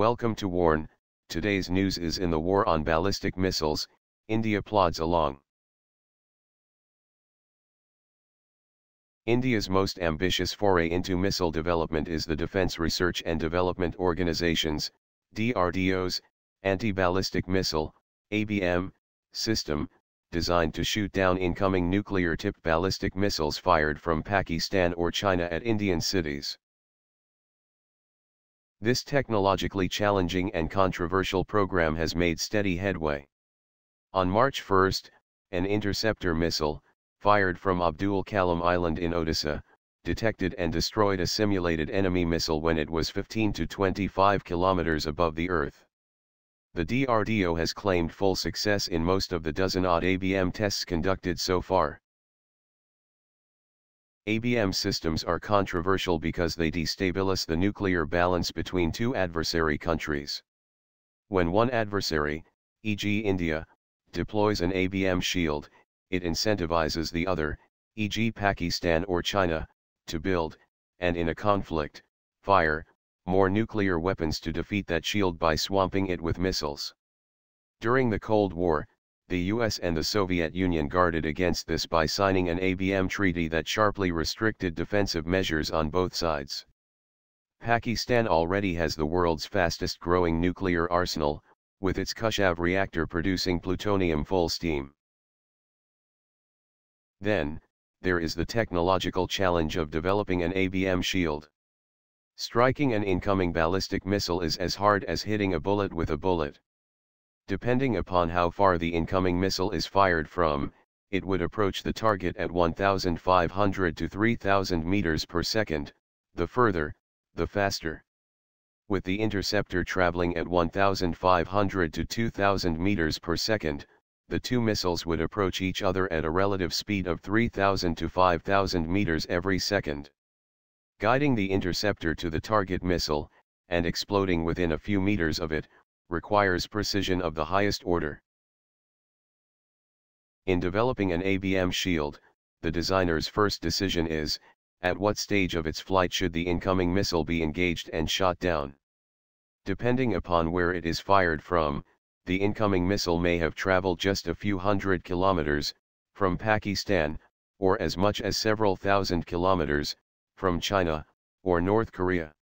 Welcome to Warn, today's news is in the war on ballistic missiles, India plods along. India's most ambitious foray into missile development is the Defence Research and Development Organization's, DRDO's, anti-ballistic missile, ABM, system, designed to shoot down incoming nuclear-tipped ballistic missiles fired from Pakistan or China at Indian cities. This technologically challenging and controversial program has made steady headway. On March 1, an interceptor missile, fired from Abdul Kalam Island in Odisha, detected and destroyed a simulated enemy missile when it was 15 to 25 kilometers above the Earth. The DRDO has claimed full success in most of the dozen-odd ABM tests conducted so far. ABM systems are controversial because they destabilize the nuclear balance between two adversary countries. When one adversary, e.g. India, deploys an ABM shield, it incentivizes the other, e.g. Pakistan or China, to build, and in a conflict, fire, more nuclear weapons to defeat that shield by swamping it with missiles. During the Cold War, the US and the Soviet Union guarded against this by signing an ABM treaty that sharply restricted defensive measures on both sides. Pakistan already has the world's fastest growing nuclear arsenal, with its Khushab reactor producing plutonium full steam. Then, there is the technological challenge of developing an ABM shield. Striking an incoming ballistic missile is as hard as hitting a bullet with a bullet. Depending upon how far the incoming missile is fired from, it would approach the target at 1,500 to 3,000 meters per second, the further, the faster. With the interceptor traveling at 1,500 to 2,000 meters per second, the two missiles would approach each other at a relative speed of 3,000 to 5,000 meters every second guiding the interceptor to the target missile, and exploding within a few meters of it, requires precision of the highest order. In developing an ABM shield, the designer's first decision is, at what stage of its flight should the incoming missile be engaged and shot down. Depending upon where it is fired from, the incoming missile may have traveled just a few hundred kilometers, from Pakistan, or as much as several thousand kilometers, from China, or North Korea.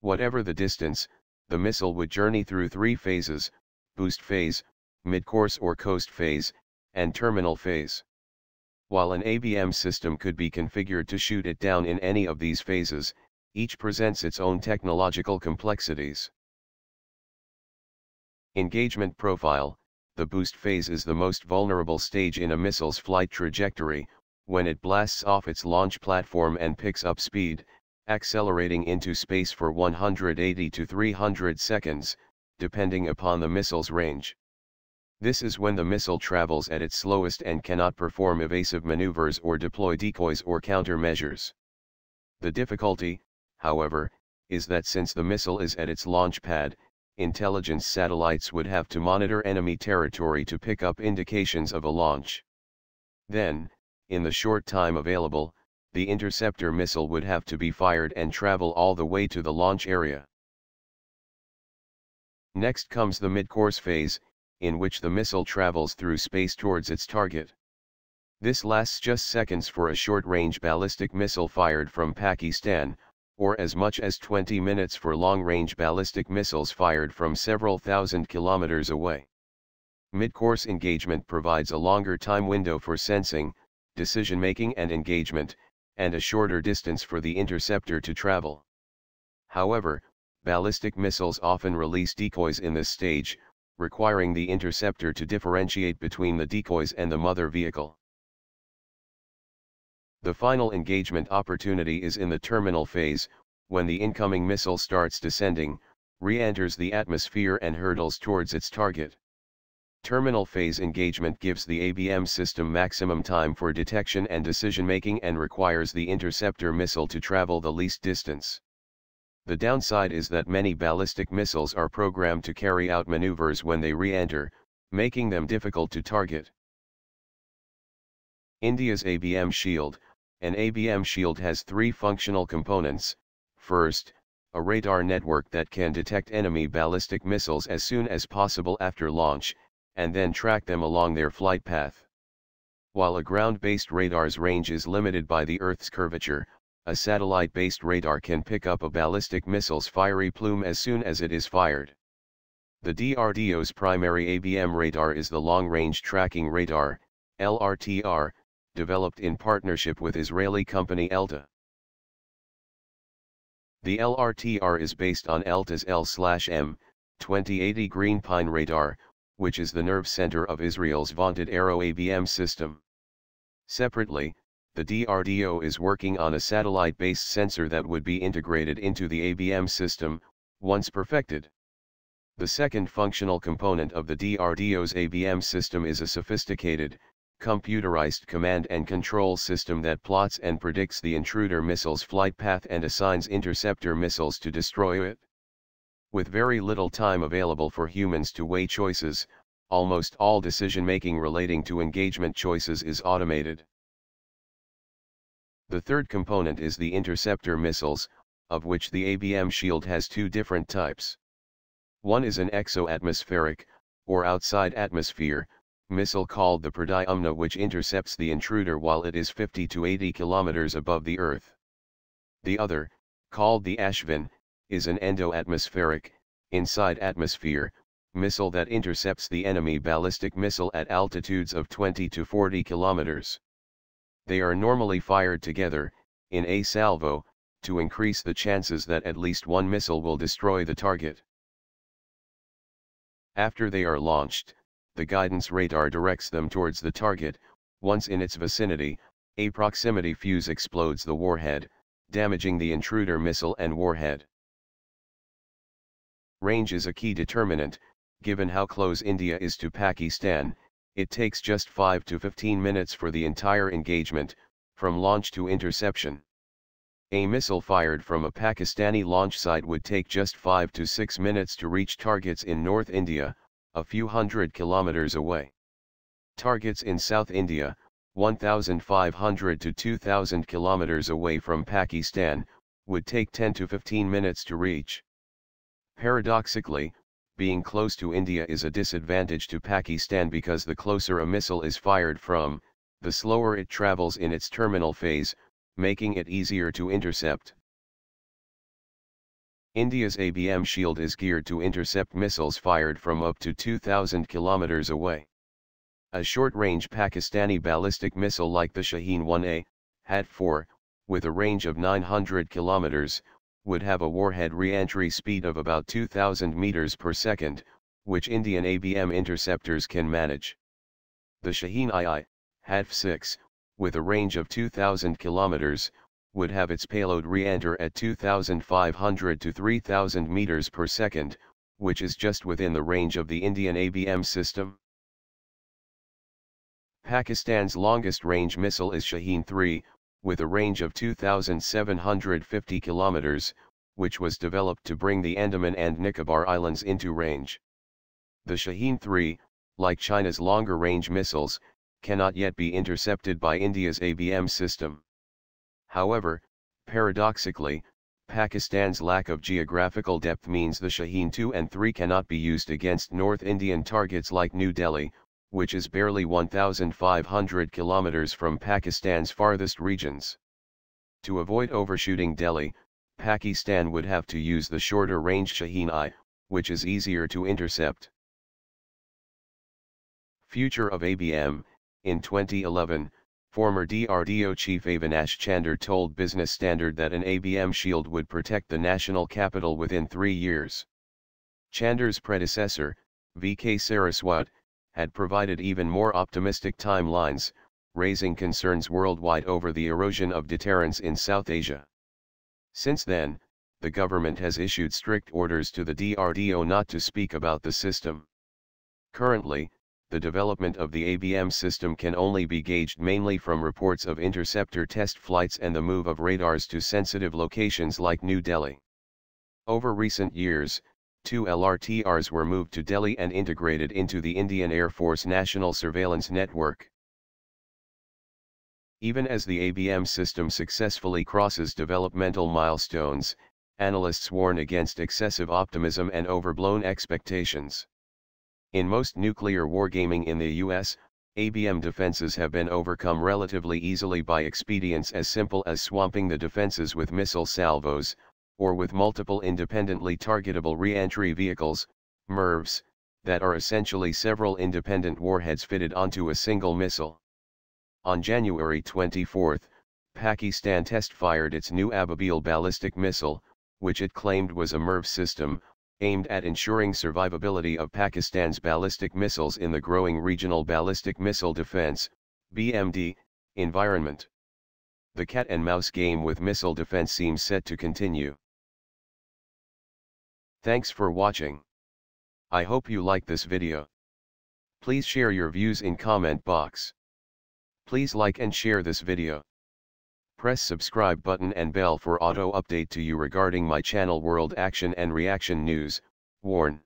Whatever the distance, the missile would journey through three phases, boost phase, mid-course or coast phase, and terminal phase. While an ABM system could be configured to shoot it down in any of these phases, each presents its own technological complexities. Engagement profile The boost phase is the most vulnerable stage in a missile's flight trajectory, when it blasts off its launch platform and picks up speed, accelerating into space for 180 to 300 seconds, depending upon the missile's range. This is when the missile travels at its slowest and cannot perform evasive maneuvers or deploy decoys or countermeasures. The difficulty, however, is that since the missile is at its launch pad, intelligence satellites would have to monitor enemy territory to pick up indications of a launch. Then, in the short time available, the interceptor missile would have to be fired and travel all the way to the launch area. Next comes the mid-course phase, in which the missile travels through space towards its target. This lasts just seconds for a short-range ballistic missile fired from Pakistan, or as much as 20 minutes for long-range ballistic missiles fired from several thousand kilometers away. Mid-course engagement provides a longer time window for sensing, decision-making and engagement, and a shorter distance for the interceptor to travel. However, ballistic missiles often release decoys in this stage, requiring the interceptor to differentiate between the decoys and the mother vehicle. The final engagement opportunity is in the terminal phase, when the incoming missile starts descending, re-enters the atmosphere and hurtles towards its target. Terminal phase engagement gives the ABM system maximum time for detection and decision-making and requires the interceptor missile to travel the least distance. The downside is that many ballistic missiles are programmed to carry out maneuvers when they re-enter, making them difficult to target. India's ABM shield, an ABM shield has three functional components, first, a radar network that can detect enemy ballistic missiles as soon as possible after launch, and then track them along their flight path. While a ground-based radar's range is limited by the Earth's curvature, a satellite-based radar can pick up a ballistic missile's fiery plume as soon as it is fired. The DRDO's primary ABM radar is the Long Range Tracking Radar, LRTR, developed in partnership with Israeli company Elta. The LRTR is based on Elta's L-M, 2080 Green Pine radar, which is the nerve center of Israel's vaunted Arrow ABM system. Separately, the DRDO is working on a satellite-based sensor that would be integrated into the ABM system, once perfected. The second functional component of the DRDO's ABM system is a sophisticated, computerized command and control system that plots and predicts the intruder missile's flight path and assigns interceptor missiles to destroy it. With very little time available for humans to weigh choices, almost all decision-making relating to engagement choices is automated. The third component is the interceptor missiles, of which the ABM shield has two different types. One is an exo-atmospheric, or outside atmosphere, missile called the Umna which intercepts the intruder while it is 50 to 80 kilometers above the Earth. The other, called the Ashvin, is an endo-atmospheric, inside atmosphere, missile that intercepts the enemy ballistic missile at altitudes of 20 to 40 kilometers. They are normally fired together, in a salvo, to increase the chances that at least one missile will destroy the target. After they are launched, the guidance radar directs them towards the target, once in its vicinity, a proximity fuse explodes the warhead, damaging the intruder missile and warhead. Range is a key determinant, given how close India is to Pakistan, it takes just 5 to 15 minutes for the entire engagement, from launch to interception. A missile fired from a Pakistani launch site would take just 5 to 6 minutes to reach targets in North India, a few hundred kilometers away. Targets in South India, 1,500 to 2,000 kilometers away from Pakistan, would take 10 to 15 minutes to reach. Paradoxically, being close to India is a disadvantage to Pakistan because the closer a missile is fired from, the slower it travels in its terminal phase, making it easier to intercept. India's ABM shield is geared to intercept missiles fired from up to 2,000 kilometers away. A short-range Pakistani ballistic missile like the Shaheen-1A, Hatf-4, with a range of 900 kilometers, would have a warhead re-entry speed of about 2,000 meters per second, which Indian ABM interceptors can manage. The Shaheen-II, Hatf-6, with a range of 2,000 kilometers, would have its payload re-enter at 2,500 to 3,000 meters per second, which is just within the range of the Indian ABM system. Pakistan's longest range missile is Shaheen-3, with a range of 2,750 kilometers, which was developed to bring the Andaman and Nicobar Islands into range. The Shaheen-3, like China's longer-range missiles, cannot yet be intercepted by India's ABM system. However, paradoxically, Pakistan's lack of geographical depth means the Shaheen 2 and 3 cannot be used against North Indian targets like New Delhi, which is barely 1,500 kilometers from Pakistan's farthest regions. To avoid overshooting Delhi, Pakistan would have to use the shorter range Shaheen-I, which is easier to intercept. Future of ABM, in 2011, Former DRDO chief Avinash Chander told Business Standard that an ABM shield would protect the national capital within three years. Chander's predecessor, VK Saraswat, had provided even more optimistic timelines, raising concerns worldwide over the erosion of deterrence in South Asia. Since then, the government has issued strict orders to the DRDO not to speak about the system. Currently, the development of the ABM system can only be gauged mainly from reports of interceptor test flights and the move of radars to sensitive locations like New Delhi. Over recent years, two LRTRs were moved to Delhi and integrated into the Indian Air Force National Surveillance Network. Even as the ABM system successfully crosses developmental milestones, analysts warn against excessive optimism and overblown expectations. In most nuclear wargaming in the US, ABM defenses have been overcome relatively easily by expedients as simple as swamping the defenses with missile salvos, or with multiple independently targetable re-entry vehicles, MIRVs, that are essentially several independent warheads fitted onto a single missile. On January 24, Pakistan test-fired its new Ababil ballistic missile, which it claimed was a MIRV system, aimed at ensuring survivability of Pakistan's ballistic missiles in the growing regional ballistic missile defense, BMD, environment. The cat and mouse game with missile defense seems set to continue. Thanks for watching. I hope you like this video. Please share your views in comment box. Please like and share this video. Press subscribe button and bell for auto update to you regarding my channel world action and reaction news, warn.